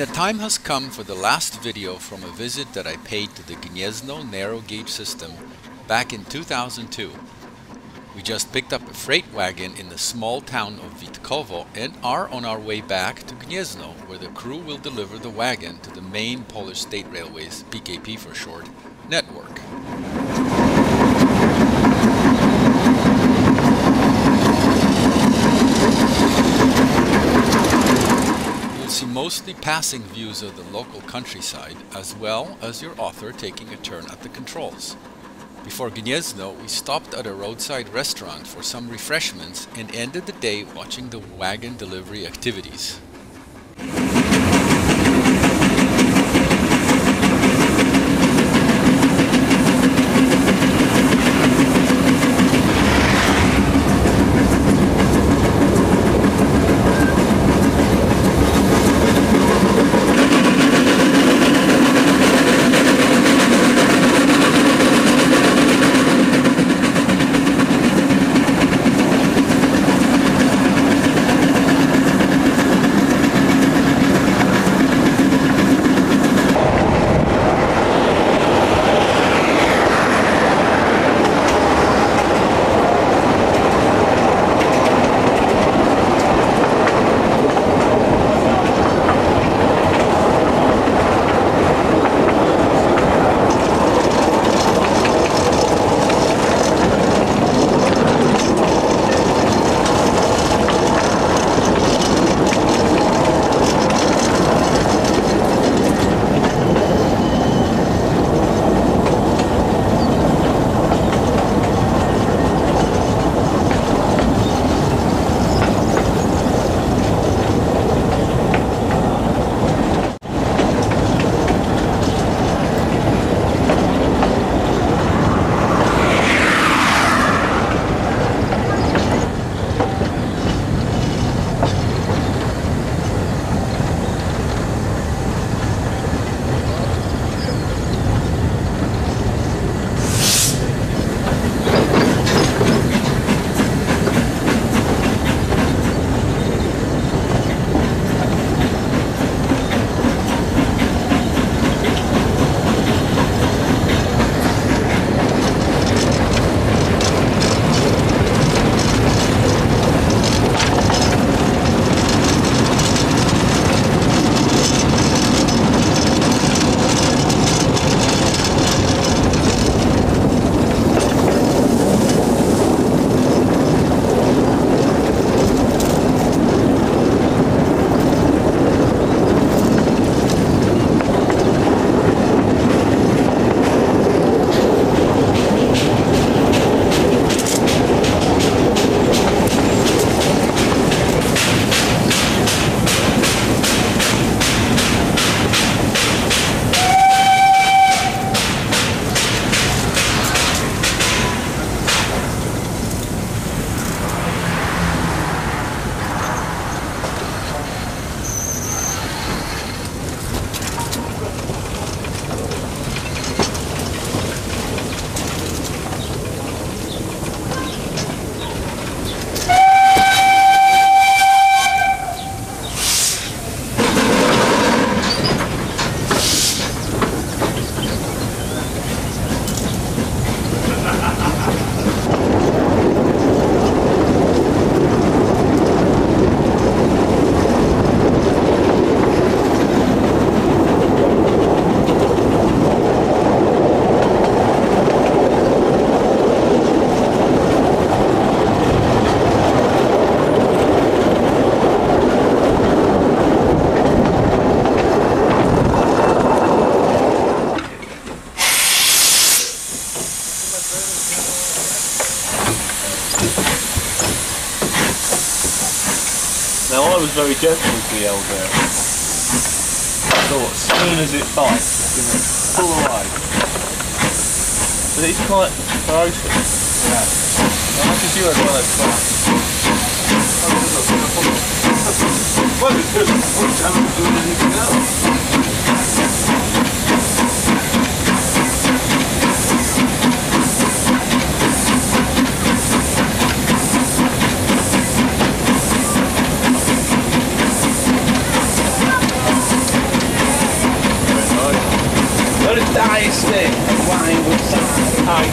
And the time has come for the last video from a visit that I paid to the Gniezno narrow gauge system back in 2002. We just picked up a freight wagon in the small town of Witkowo and are on our way back to Gniezno where the crew will deliver the wagon to the main Polish State Railways, PKP for short, mostly passing views of the local countryside, as well as your author taking a turn at the controls. Before Gniezno, we stopped at a roadside restaurant for some refreshments and ended the day watching the wagon delivery activities. Now I was very gentle with the elder. I thought as soon as it bites, give it pull away. But it's quite ferocious. Yeah. How much is you well as oh, Well, it's good. What do anything else?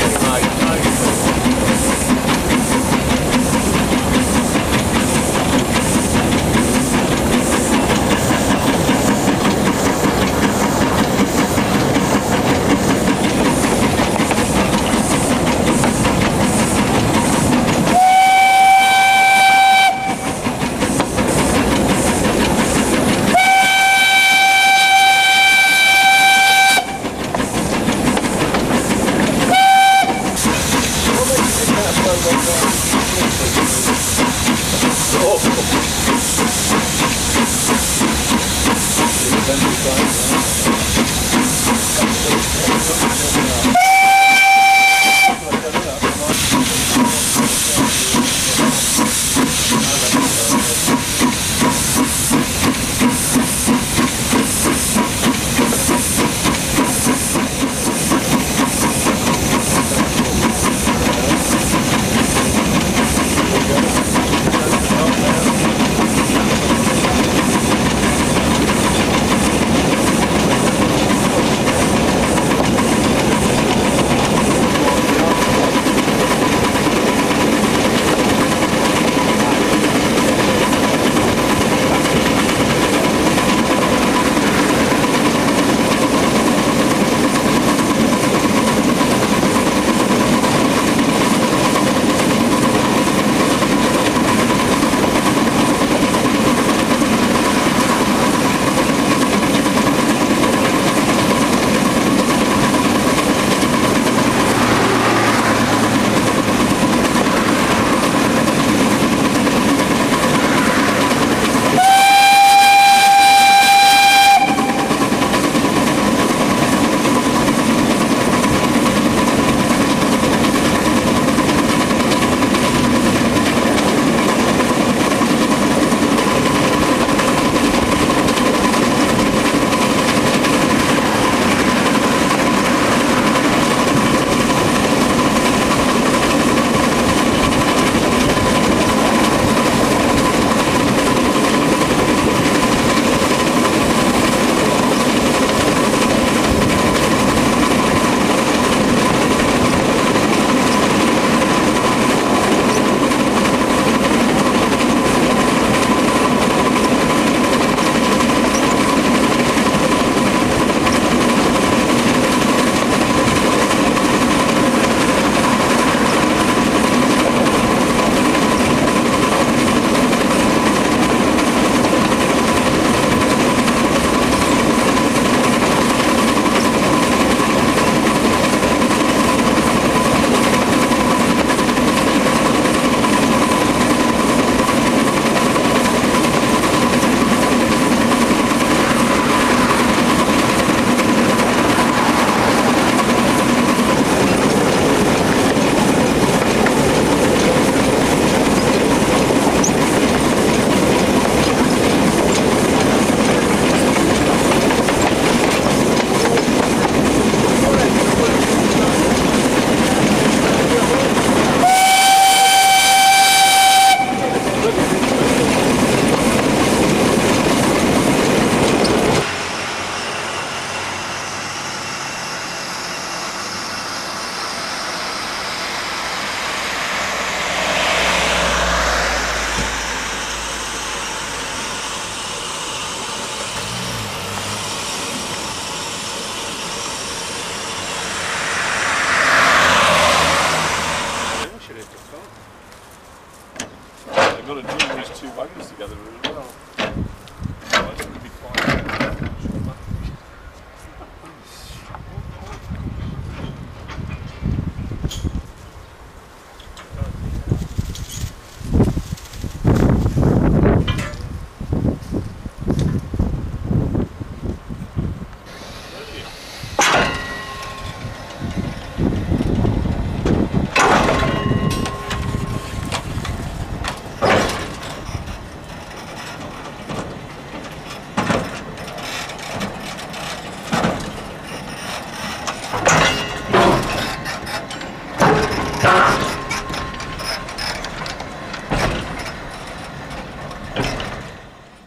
Some tasty,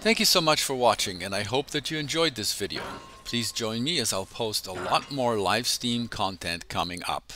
Thank you so much for watching and I hope that you enjoyed this video. Please join me as I'll post a lot more live Steam content coming up.